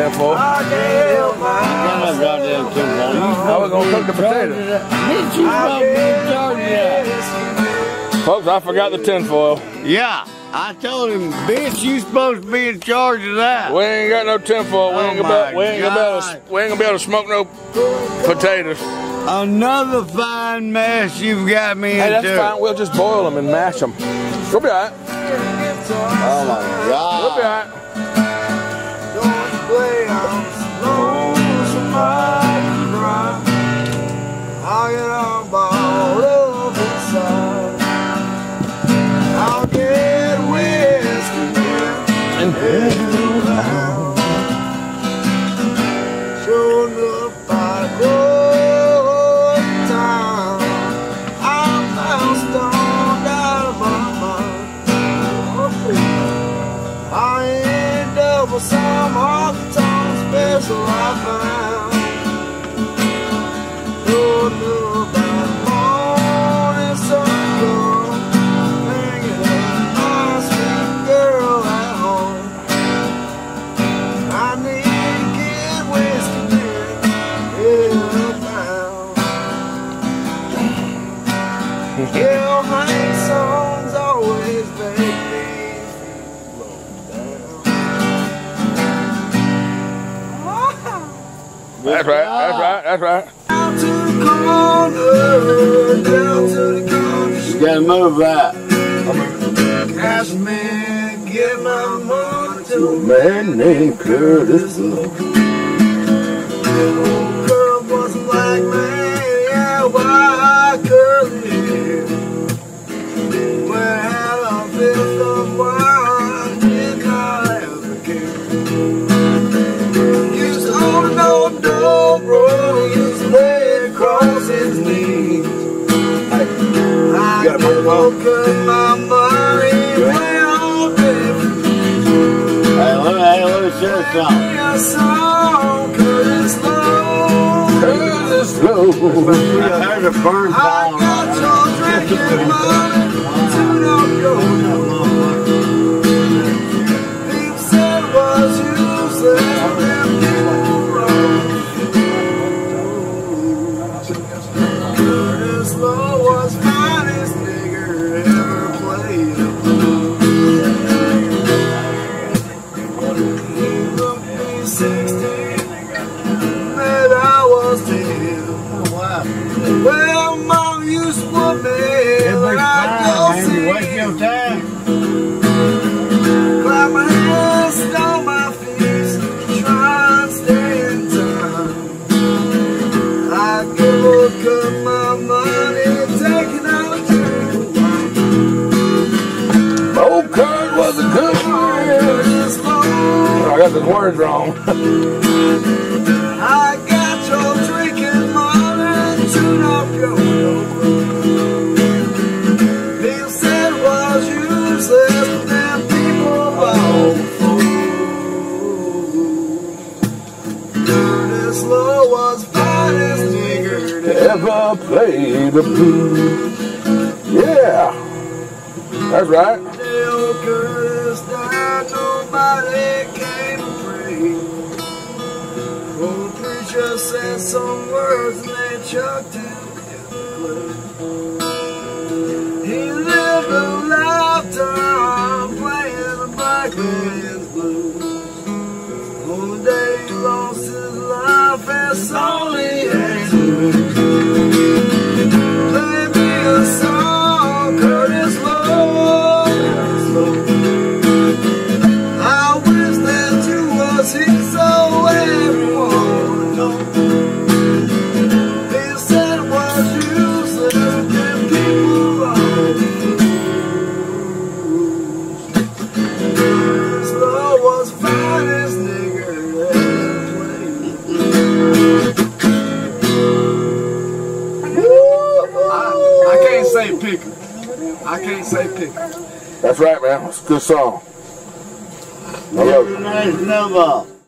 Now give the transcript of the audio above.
that. You How we gonna cook the charge potato? of that. Bitch, you supposed to be in charge of that. Folks, I forgot the tinfoil. Yeah, I told him, bitch, you supposed to be in charge of that. We ain't got no tinfoil. We Oh ain't gonna be, we ain't gonna be able to, we ain't gonna be able to smoke no potatoes. Another fine mess you've got me Hey, into. that's fine. We'll just boil them and mash them. We'll be alright. Oh my We'll be alright. Some the tongue special I found. That's right. That's right. That's right. Down to the corner, down to the corner. You gotta move that. Cash man, give my money to a Man named Curtis Loew. Hey, let me, hey, let me share something. I Curtis Loew. Curtis Loew. I heard a burn I got your drinking money to no. I got the words wrong. Ever played the blues. Yeah. That's right. Old preacher said some words and they chucked him in the clay. He lived a lifetime playing the black man's blues. On the day he lost his life, that's all say. I can't say picker. That's right, man. It's a good song. I love it. Nice number.